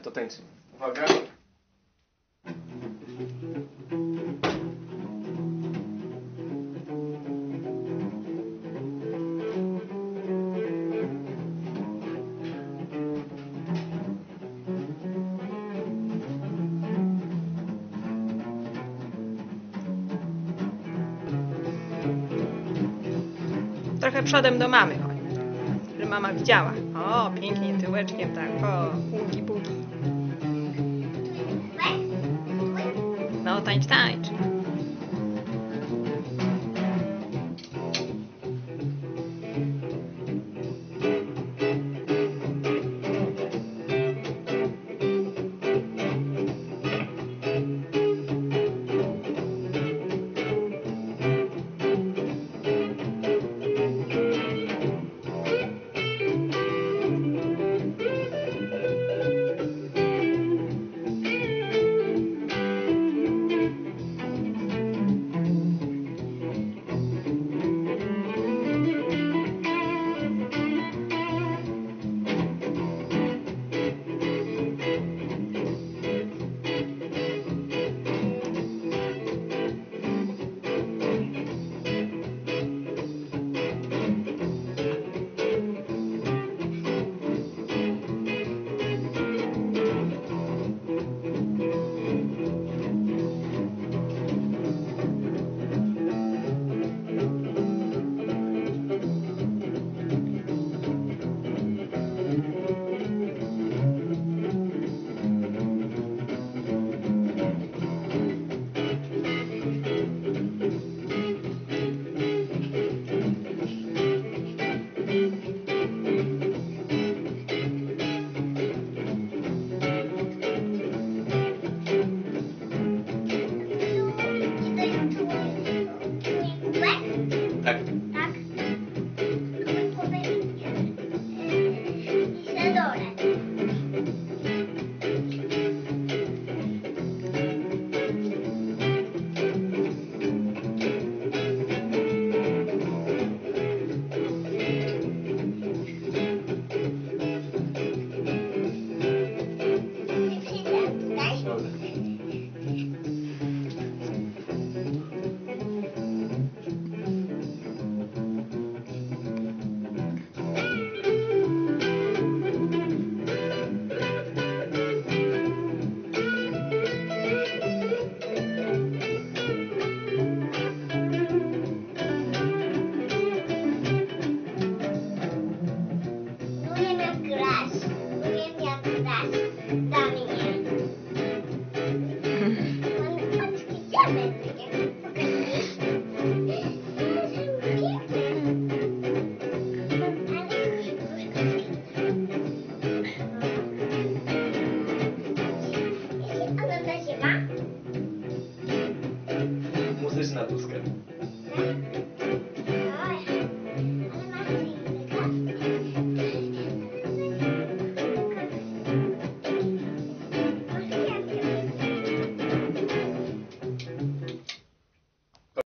to tańczy. Uwaga. Trochę przodem do mamy Żeby mama widziała. O, pięknie, tyłeczkiem tak. O, łuki, buki. No, tańcz, tańcz. থাকবেন